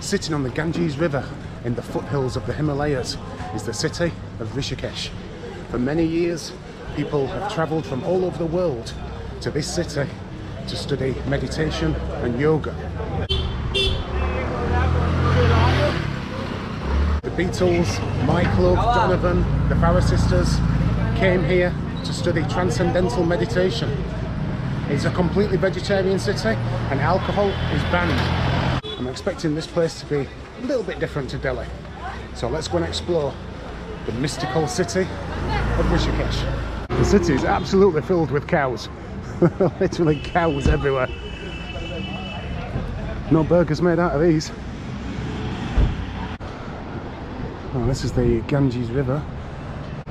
Sitting on the Ganges River in the foothills of the Himalayas is the city of Rishikesh. For many years, people have travelled from all over the world to this city to study meditation and yoga. The Beatles, Love, Donovan, the Farrow sisters came here to study transcendental meditation. It's a completely vegetarian city and alcohol is banned. Expecting this place to be a little bit different to Delhi. So let's go and explore the mystical city of Rishikesh. The city is absolutely filled with cows. Literally cows everywhere. No burgers made out of these. Oh, this is the Ganges River.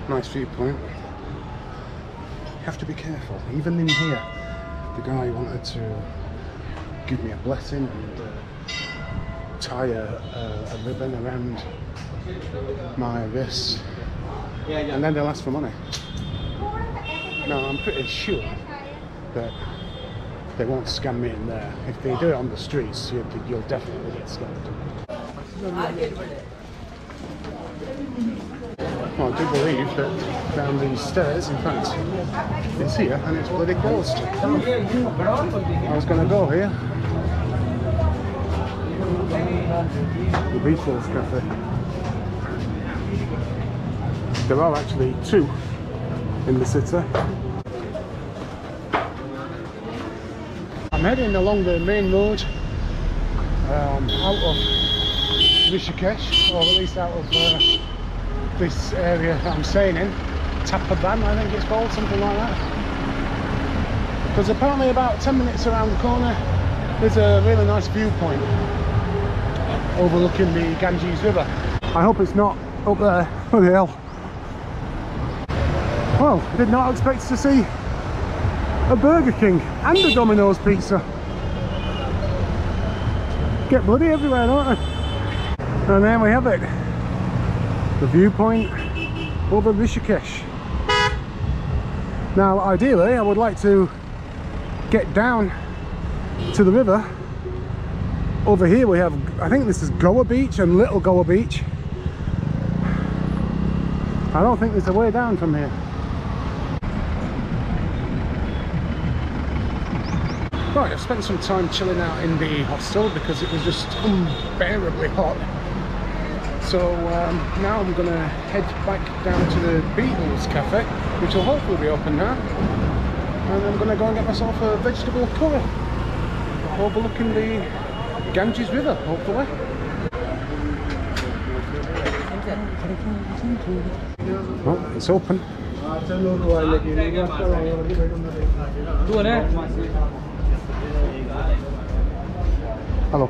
Nice viewpoint. You have to be careful. Even in here, the guy wanted to give me a blessing and uh, tie a, a, a ribbon around my wrist. And then they'll ask for money. Now, I'm pretty sure that they won't scam me in there. If they do it on the streets, you, you'll definitely get scammed. Well, I do believe that down these stairs, in fact, it's here and it's bloody closed. I was going to go here. The Beatles Cafe. There are actually two in the city. I'm heading along the main road um, out of Rishikesh, or at least out of uh, this area that I'm staying in, Tapovan I think it's called, something like that. Because apparently about 10 minutes around the corner there's a really nice viewpoint overlooking the Ganges River. I hope it's not up there, what the hell. Well, I did not expect to see a Burger King and a Domino's pizza. Get bloody everywhere, don't they? And there we have it the viewpoint over Rishikesh. Now ideally I would like to get down to the river. Over here we have, I think this is Goa Beach and Little Goa Beach. I don't think there's a way down from here. Right, I've spent some time chilling out in the hostel because it was just unbearably hot so um, now I'm gonna head back down to the Beatles Cafe, which will hopefully be open now. And I'm gonna go and get myself a vegetable curry overlooking the Ganges River, hopefully. Oh, it's open. Hello.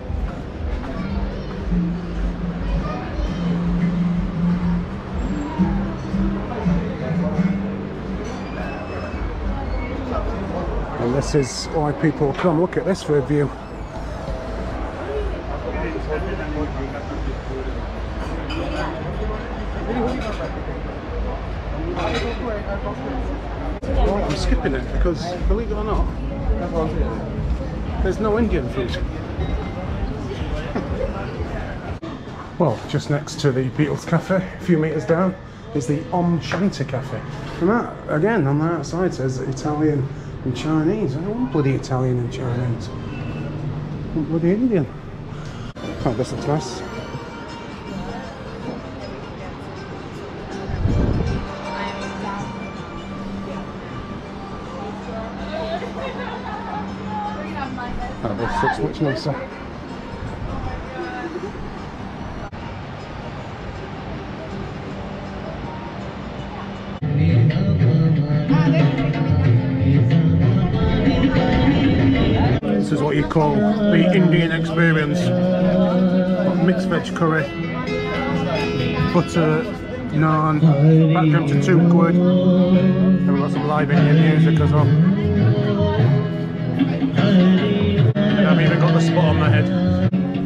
and this is why people come look at this for a view well, I'm skipping it because believe it or not there's no Indian food well just next to the Beatles cafe a few metres down is the Om Shanti Cafe and that again on the outside says Italian and Chinese. I don't bloody Italian and Chinese. I bloody Indian. Oh, this looks nice. Nicer. This is what you call the Indian experience. Mixed veg curry, butter, naan, back down to two quid. We've got some live Indian music as well. I've even got the spot on my head.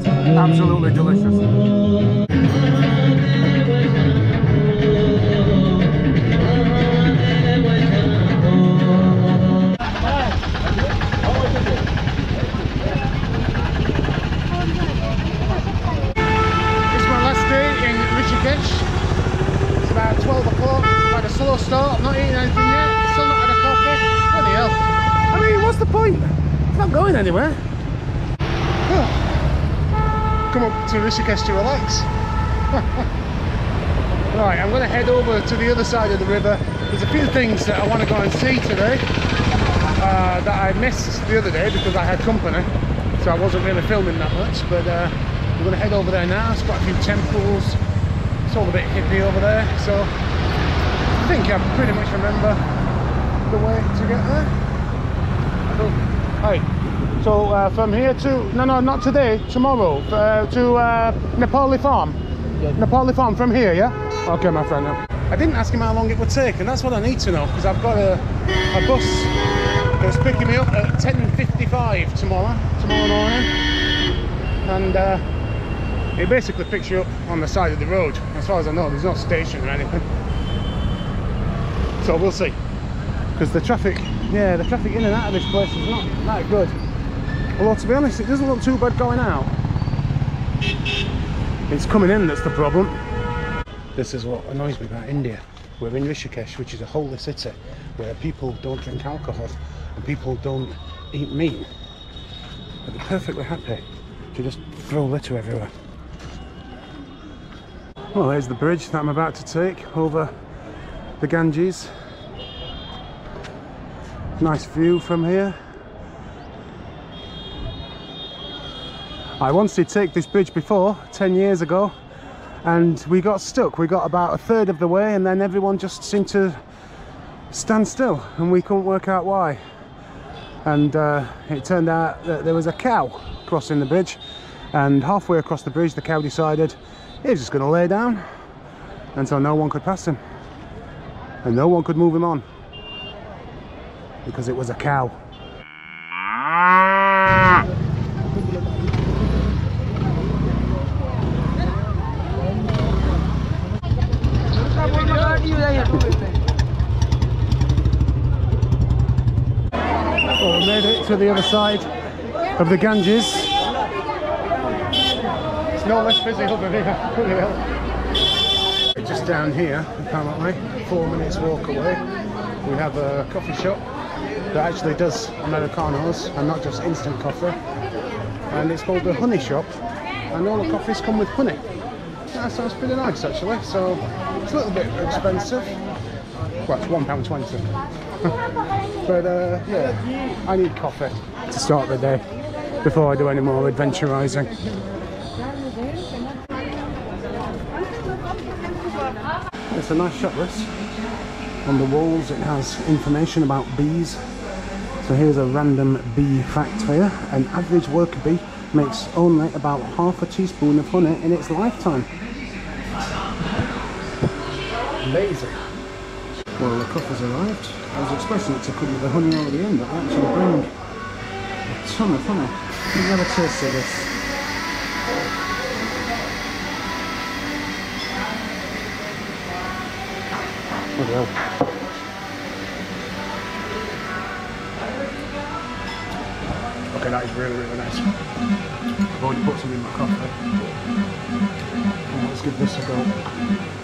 Absolutely delicious. It's about 12 o'clock. I've had a slow start. I've not eaten anything yet. Still not had a coffee. Bloody hell. I mean, what's the point? It's not going anywhere. Come up to Rishikesh to relax. right, I'm going to head over to the other side of the river. There's a few things that I want to go and see today uh, that I missed the other day because I had company. So I wasn't really filming that much. But uh, we're going to head over there now. It's got a few temples. It's all a bit hippie over there. So I think I pretty much remember the way to get there. Hi. So uh, from here to no, no, not today. Tomorrow uh, to uh, Nepali Farm. Yeah. Nepali Farm from here, yeah. Okay, my friend. I didn't ask him how long it would take, and that's what I need to know because I've got a, a bus that's picking me up at 10:55 tomorrow, tomorrow morning, and uh, it basically picks you up on the side of the road. As far as I know, there's no station or anything. So we'll see. Because the traffic, yeah, the traffic in and out of this place is not that good. Although to be honest, it doesn't look too bad going out. It's coming in that's the problem. This is what annoys me about India. We're in Rishikesh, which is a holy city, where people don't drink alcohol and people don't eat meat. But they're perfectly happy to just throw litter everywhere. Well, there's the bridge that I'm about to take over the Ganges. Nice view from here. I once did take this bridge before, 10 years ago, and we got stuck. We got about a third of the way and then everyone just seemed to stand still and we couldn't work out why. And uh, it turned out that there was a cow crossing the bridge and halfway across the bridge the cow decided he was just going to lay down and so no one could pass him and no one could move him on because it was a cow. Well, we made it to the other side of the Ganges. It's no less busy over here. Just down here, apparently, four minutes walk away, we have a coffee shop that actually does Americanos and not just instant coffee. And it's called the Honey Shop, and all the coffees come with honey. That sounds pretty nice actually, so it's a little bit expensive. Well, it's £1.20. but uh, yeah, I need coffee to start the day before I do any more adventurising. It's a nice shop this. On the walls it has information about bees. So here's a random bee fact here. An average worker bee makes only about half a teaspoon of honey in its lifetime. Amazing. Well, the coffee's arrived. I was expecting it to come with the honey over the end, but actually bring a ton of honey. Let me have a taste of this. Oh, well. Okay, that is really, really nice. I've already put some in my coffee. Well, oh, let's give this a go.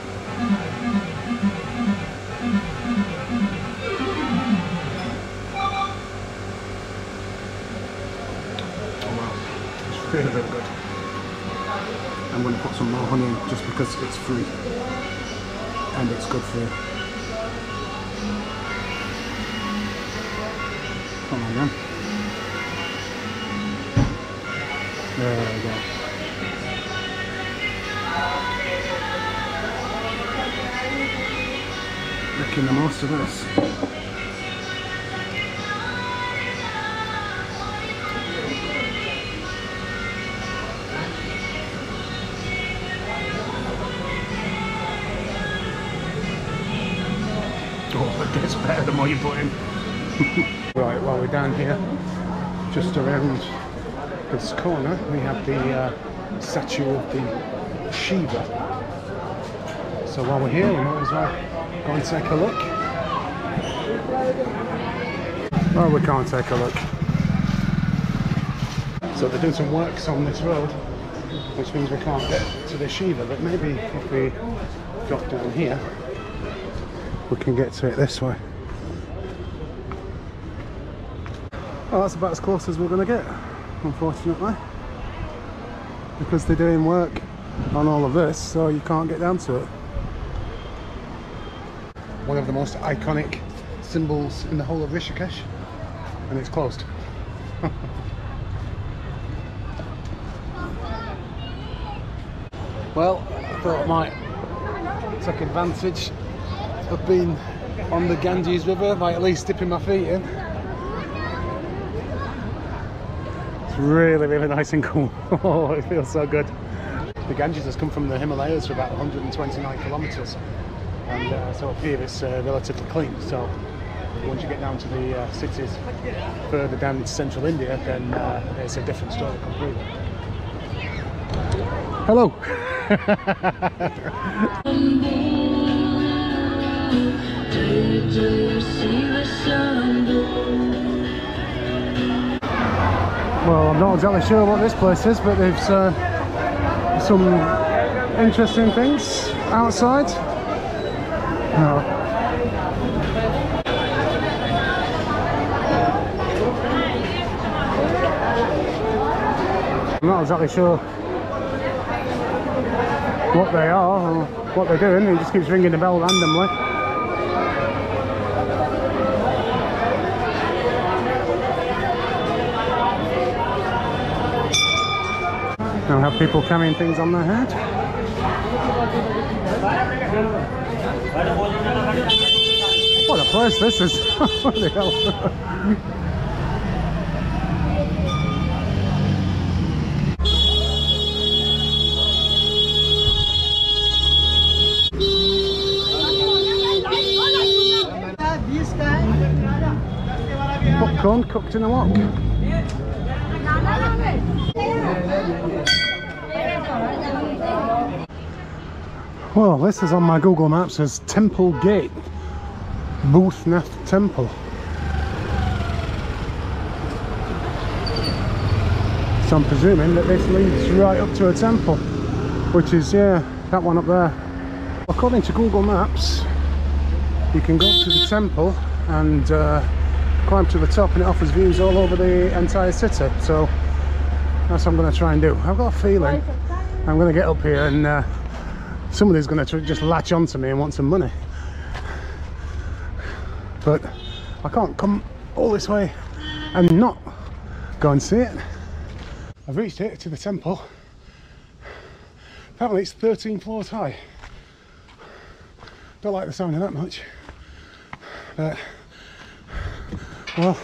Really, really good. I'm going to put some more honey in just because it's free and it's good for you. Come on then. There we go. Making the most of this. Oh, it gets better the more you put in. right, while we're down here, just around this corner, we have the uh, statue of the Shiva. So while we're here, we might as well go and take a look. Well, we can't take a look. So they're doing some works on this road, which means we can't get to the Shiva, but maybe if we drop down here, we can get to it this way. Well, that's about as close as we're going to get, unfortunately. Because they're doing work on all of this, so you can't get down to it. One of the most iconic symbols in the whole of Rishikesh, and it's closed. well, I thought I might take advantage of being on the Ganges River by at least dipping my feet in. It's really, really nice and cool. oh, it feels so good. The Ganges has come from the Himalayas for about 129 kilometres, and uh, so up here it's uh, relatively clean. So once you get down to the uh, cities further down into central India, then uh, it's a different story completely. Hello. well, I'm not exactly sure what this place is, but there's uh, some interesting things outside. I'm not exactly sure what they are or what they're doing. He just keeps ringing the bell randomly. Now have people carrying things on their head. What a place this is! what the hell? Popcorn cooked in a wok. Well, this is on my Google Maps as Temple Gate, Bhutnath Temple. So I'm presuming that this leads right up to a temple, which is, yeah, that one up there. According to Google Maps, you can go up to the temple and uh, climb to the top and it offers views all over the entire city so that's what I'm going to try and do I've got a feeling I'm going to get up here and uh, somebody's going to just latch onto me and want some money. But I can't come all this way and not go and see it. I've reached it to the temple. Apparently it's 13 floors high. Don't like the sound of that much. But well,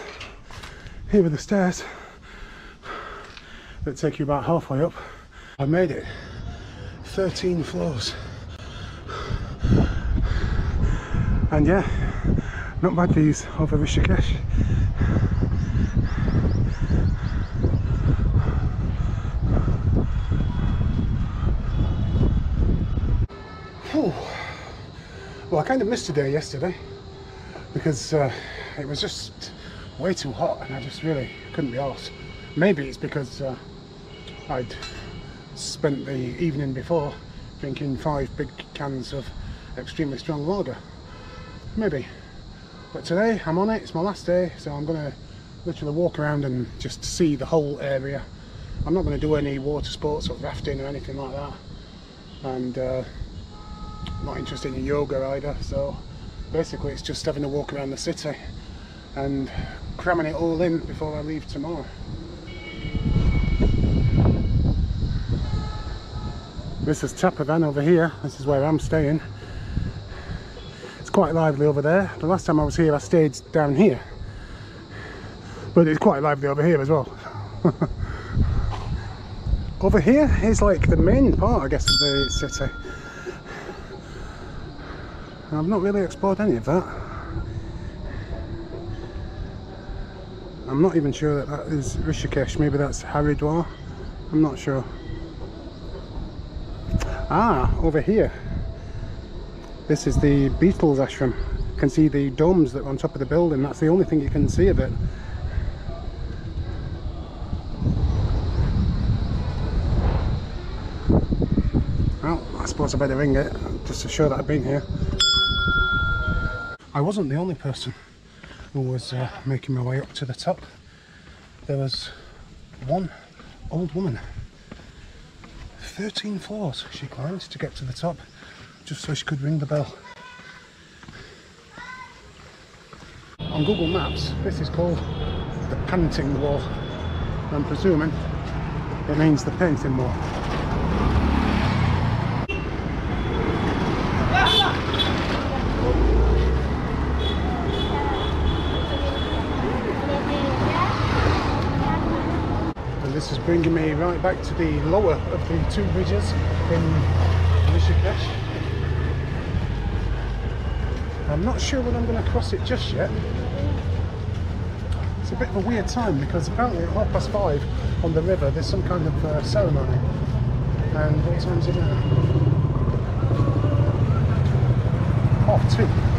here are the stairs that take you about halfway up. I've made it 13 floors. And yeah, not bad views over Rishikesh. Whew. Well, I kind of missed a day yesterday because uh, it was just way too hot and I just really couldn't be arsed. Maybe it's because uh, I'd spent the evening before drinking five big cans of extremely strong lager. Maybe. But today I'm on it, it's my last day, so I'm going to literally walk around and just see the whole area. I'm not going to do any water sports or rafting or anything like that. And uh, not interested in yoga either, so basically it's just having a walk around the city and cramming it all in before I leave tomorrow. This is Tapovan over here, this is where I'm staying. It's quite lively over there. The last time I was here I stayed down here. But it's quite lively over here as well. over here is like the main part I guess of the city. I've not really explored any of that. I'm not even sure that that is Rishikesh, maybe that's Haridwar, I'm not sure. Ah, over here. This is the Beatles ashram. You can see the domes that are on top of the building, that's the only thing you can see of it. Well, I suppose I better ring it just to show that I've been here. I wasn't the only person who was uh, making my way up to the top. There was one old woman. 13 floors she climbed to get to the top just so she could ring the bell. On Google Maps, this is called the Panting Wall. I'm presuming it means the painting wall. Bringing me right back to the lower of the two bridges in Rishikesh. I'm not sure when I'm going to cross it just yet. It's a bit of a weird time because apparently at half past five on the river there's some kind of uh, ceremony. And what time is it now? Half two.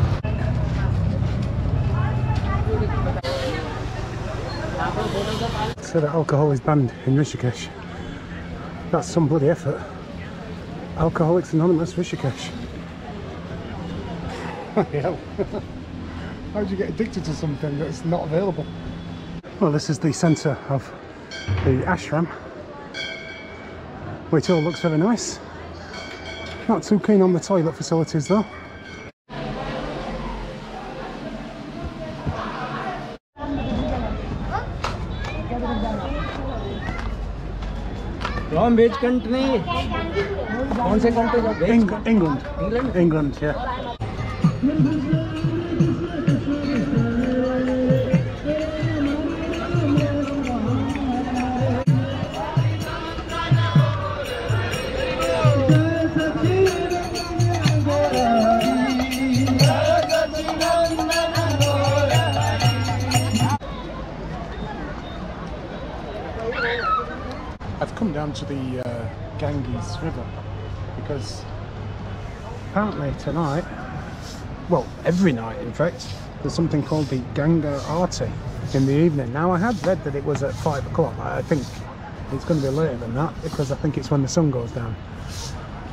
So that alcohol is banned in Rishikesh. That's some bloody effort. Alcoholics Anonymous Rishikesh. How do you get addicted to something that's not available? Well, this is the centre of the ashram, which all looks very nice. Not too keen on the toilet facilities though. From which country कौन से country England England England down to the uh, Ganges River because apparently tonight, well, every night in fact, there's something called the Ganga Aarti in the evening. Now, I had read that it was at five o'clock. I think it's going to be later than that because I think it's when the sun goes down.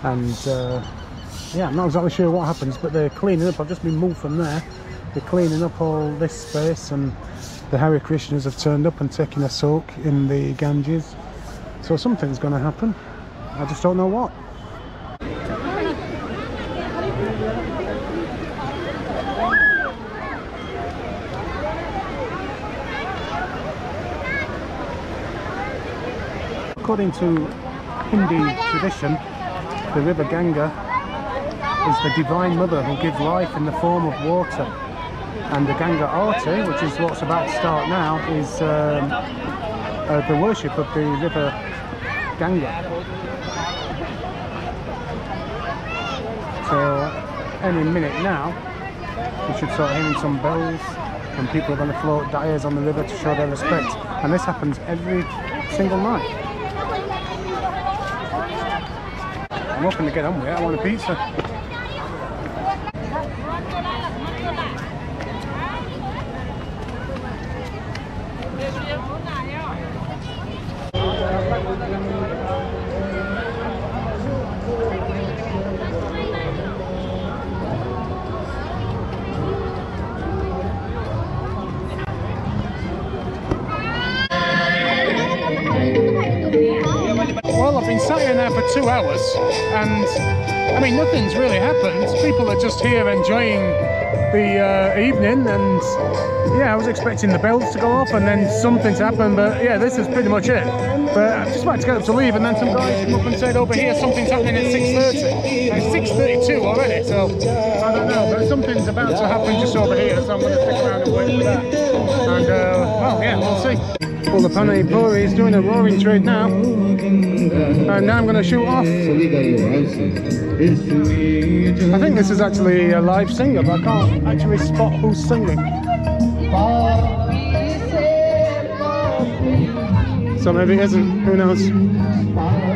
And uh, yeah, I'm not exactly sure what happens, but they're cleaning up. I've just been moved from there. They're cleaning up all this space, and the Hare Krishnas have turned up and taken a soak in the Ganges. So something's going to happen. I just don't know what. According to Hindi tradition, the river Ganga is the divine mother who gives life in the form of water. And the Ganga Aarti, which is what's about to start now, is um, uh, the worship of the river So any minute now, we should start hearing some bells and people are going to float diyas on the river to show their respect. And this happens every single night. I'm hoping to get on with it. I want a pizza. Two hours, and I mean, nothing's really happened. People are just here enjoying the uh, evening, and yeah, I was expecting the bells to go off and then something to happen, but yeah, this is pretty much it. But I'm just about to get up to leave, and then some guys come up and said, over here, something's happening at 6.30. And It's 6.32 already, so I don't know, but something's about to happen just over here, so I'm going to stick around and wait for that. And, uh, well, yeah, we'll see. Well, the Pani Puri is doing a roaring trade now, and now I'm going to shoot off. I think this is actually a live singer, but I can't actually spot who's singing. So maybe it isn't, who knows?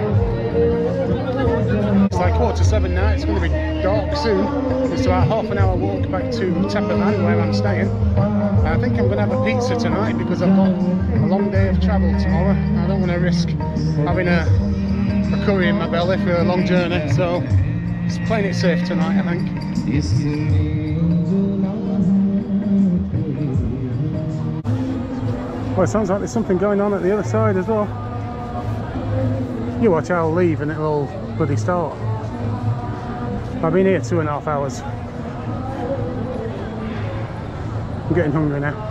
It's like quarter to seven now, it's going to be dark soon. It's about half an hour walk back to Tapovan where I'm staying. I think I'm going to have a pizza tonight because I've got a long day of travel tomorrow. I don't want to risk having a, a curry in my belly for a long journey, so it's playing it safe tonight, I think. Well, it sounds like there's something going on at the other side as well. You watch, I'll leave and it'll all bloody start. I've been here two and a half hours. I'm getting hungry now.